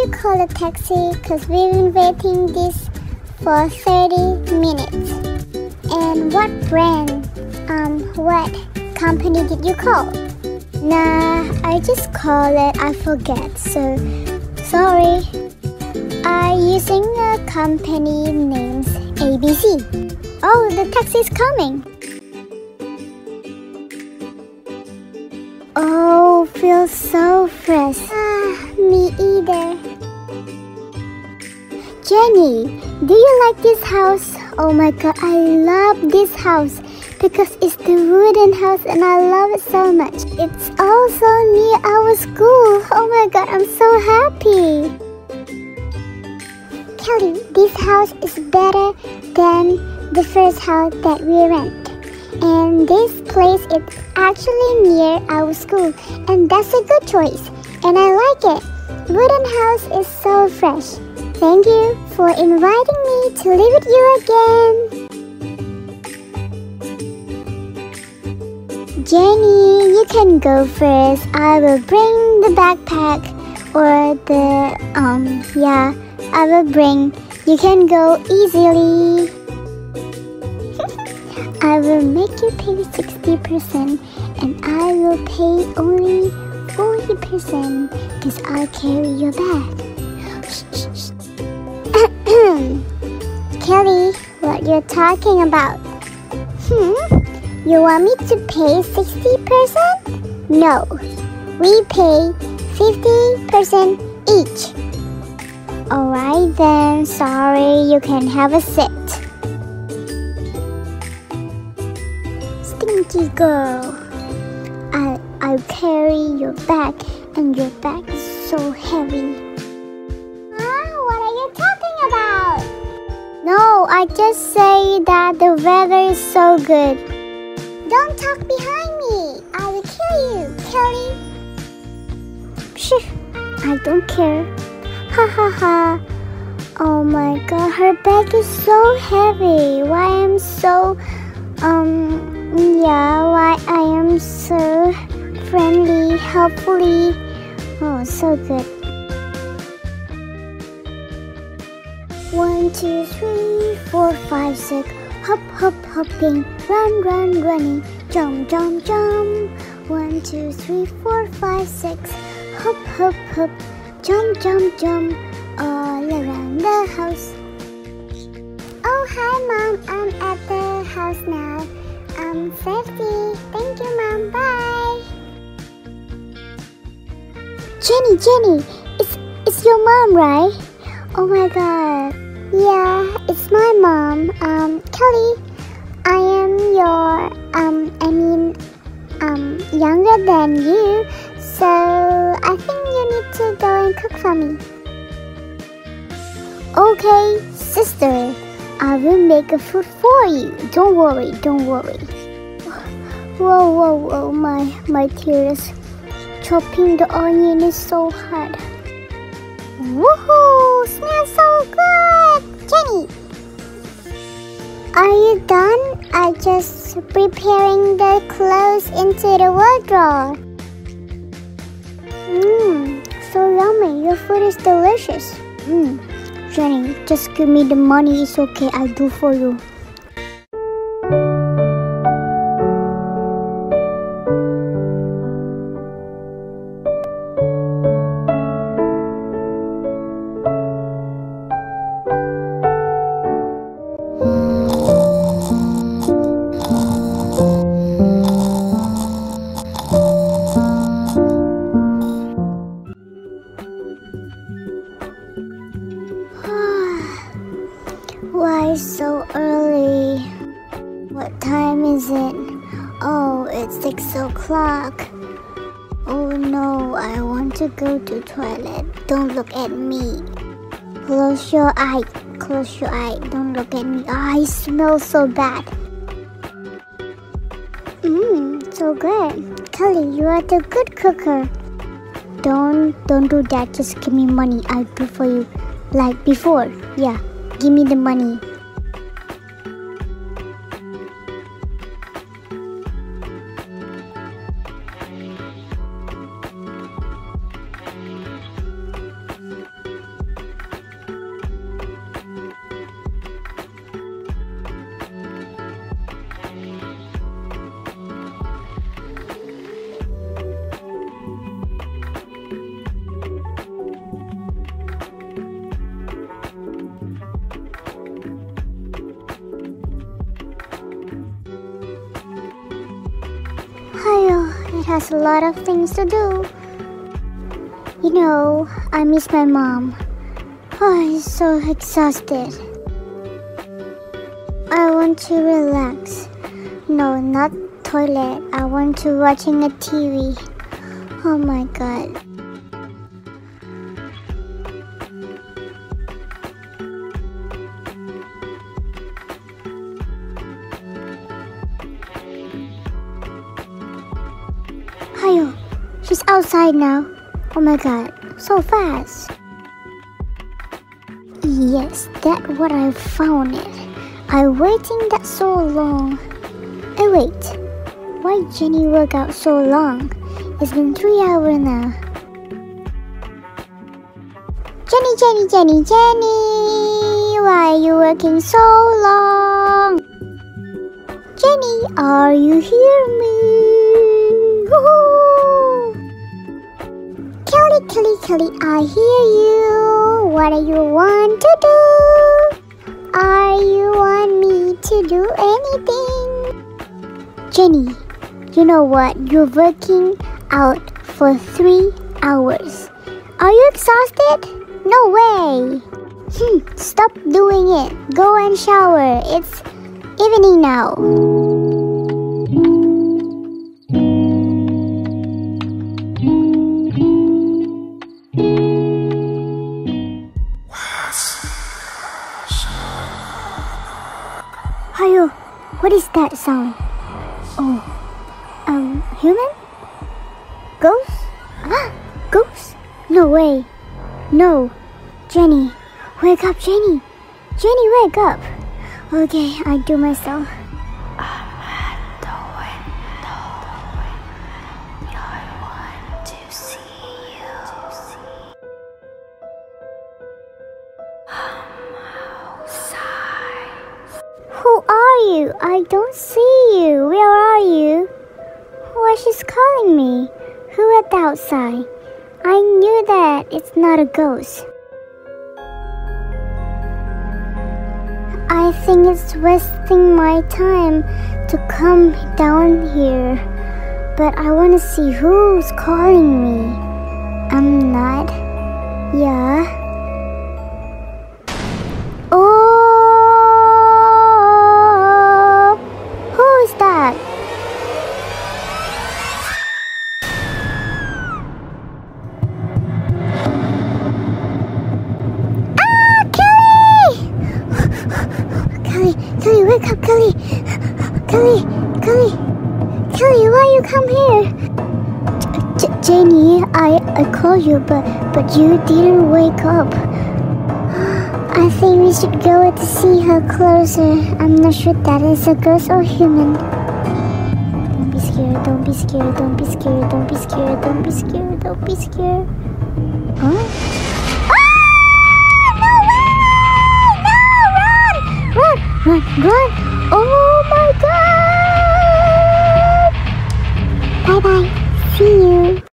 You call a taxi? Because we've been waiting this for 30 minutes. And what brand, um, what company did you call? Nah, I just call it, I forget, so sorry. I using a company names ABC. Oh, the taxi's coming. Oh, feels so fresh. Ah, me either. Jenny, do you like this house? Oh my god, I love this house because it's the wooden house and I love it so much. It's also near our school. Oh my god, I'm so happy. Kelly, this house is better than the first house that we rent. And this place is actually near our school and that's a good choice. And I like it. Wooden house is so fresh. Thank you for inviting me to live with you again. Jenny, you can go first. I will bring the backpack or the, um, yeah, I will bring. You can go easily. I will make you pay 60% and I will pay only 40% because I'll carry your bag. Kelly, what you're talking about? Hmm? You want me to pay 60%? No. We pay 50% each. Alright then, sorry, you can have a sit. Stinky girl. I, I'll carry your bag and your bag is so heavy. I just say that the weather is so good. Don't talk behind me. I will kill you, Kelly. Phew, I don't care. Ha ha ha. Oh my god, her bag is so heavy. Why I'm so, um, yeah, why I am so friendly, helpfully. Oh, so good. One, two, three, four, five, six. Hop, hop, hopping, run, run, running, jump, jump, jump. One, two, three, four, five, six. Hop, hop, hop, jump, jump, jump, all around the house. Oh, hi, Mom. I'm at the house now. I'm thirsty. Thank you, Mom. Bye. Jenny, Jenny, it's it's your mom, right? Oh my God. Yeah, it's my mom. Um, Kelly, I am your, um, I mean, um, younger than you, so I think you need to go and cook for me. Okay, sister, I will make a food for you. Don't worry, don't worry. Whoa, whoa, whoa, my, my tears. Chopping the onion is so hard. Woohoo! Smells so good! Are you done? I just preparing the clothes into the wardrobe. Mmm, so yummy. Your food is delicious. Mmm. Jenny, just give me the money. It's okay. I'll do for you. Oh, it's six o'clock. Oh no, I want to go to toilet. Don't look at me. Close your eye. Close your eye. Don't look at me. Ah, I smell so bad. Mmm, so good. Kelly, you are the good cooker. Don't don't do that. Just give me money. I'll for you. Like before. Yeah. Give me the money. Has a lot of things to do. You know, I miss my mom. Oh, I'm so exhausted. I want to relax. No, not toilet. I want to watching a TV. Oh my god. Hayo, she's outside now. Oh my god, so fast. Yes, that what I found it. I waiting that so long. Oh wait, why Jenny work out so long? It's been three hours now. Jenny, Jenny, Jenny, Jenny, why are you working so long? Jenny, are you hear me? Kelly, I hear you. What do you want to do? Are you want me to do anything? Jenny, you know what? You're working out for three hours. Are you exhausted? No way. Hmm, stop doing it. Go and shower. It's evening now. What is that sound? Oh, um, human? Ghost? Ah, ghost? No way. No. Jenny, wake up, Jenny. Jenny, wake up. Okay, I do myself. Who are you? I don't see you. Where are you? Why she's calling me? Who at the outside? I knew that it's not a ghost. I think it's wasting my time to come down here. But I want to see who's calling me. I'm not. Yeah. I, I called you, but but you didn't wake up. I think we should go to see her closer. I'm not sure that is a ghost or human. Don't be scared, don't be scared, don't be scared, don't be scared, don't be scared, don't be scared. Huh? Ah! No way! No, run! Run, run, run! Oh my god! Bye bye. See you.